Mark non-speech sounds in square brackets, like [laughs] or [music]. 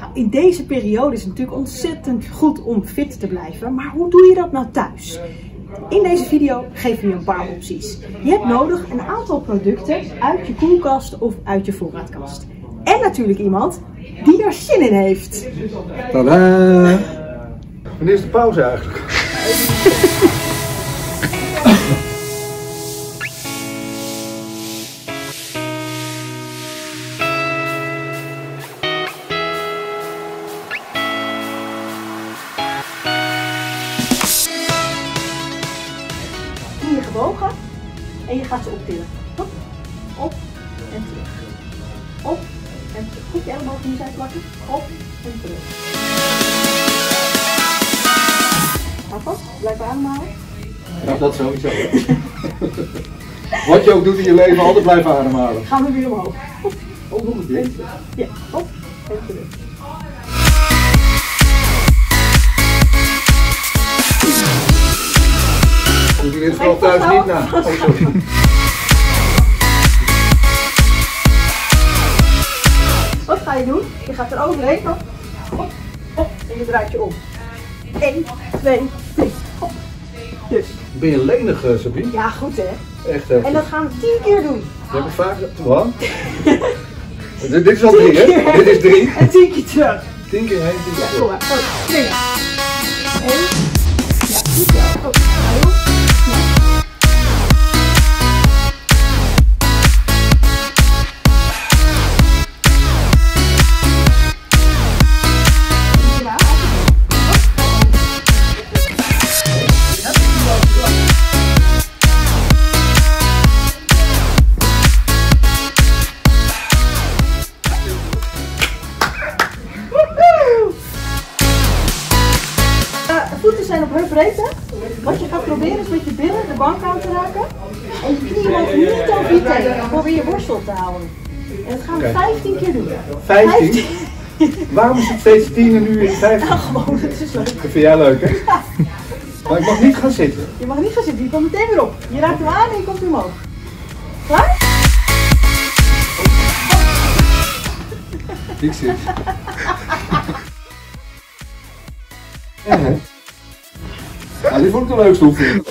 Nou, in deze periode is het natuurlijk ontzettend goed om fit te blijven, maar hoe doe je dat nou thuis? In deze video geven we je een paar opties. Je hebt nodig een aantal producten uit je koelkast of uit je voorraadkast. En natuurlijk iemand die er zin in heeft. Tadaa! Wanneer is de pauze eigenlijk? [laughs] gebogen en je gaat ze optillen. Hop, op en terug. Op en terug. Goed je elleboog je zij plakken. Op en terug. Hou vast, blijf ademhalen. Ja, dat sowieso. [laughs] Wat je ook doet in je leven, altijd blijven ademhalen. Gaan we weer omhoog. Op en terug. Ja, op en terug. je vooral thuis niet na. Oh, wat ga je doen? Je gaat er overheen. Hop, hop. En je draait je om. 1, 2, 3. Hop. Dus. Ben je lenig, eh, Sabine? Ja, goed hè. Echt hè. En dat gaan we 10 keer doen. Dat heb ik vaak. Wat? [laughs] dit is al drie, hè? Dit is drie. En 10 keer terug. 10 keer heen, 10 keer terug. Ja, kom maar. 1, 2, 3. Wat je gaat proberen is met je billen de bank aan te raken. En je knieën mogen niet over je tenen. Probeer je borst op te houden. En dat gaan we Oké. 15 keer doen. 15? Waarom is het steeds tien en nu in vijftien? Nou, gewoon, het is leuk. Dat vind jij leuk, hè? Maar ik mag niet gaan zitten. Je mag niet gaan zitten, je komt meteen weer op. Je raakt hem aan en je komt weer omhoog. Klaar? Ik zit. [laughs] Ja, Nou, dit vond ik de leukste oefening.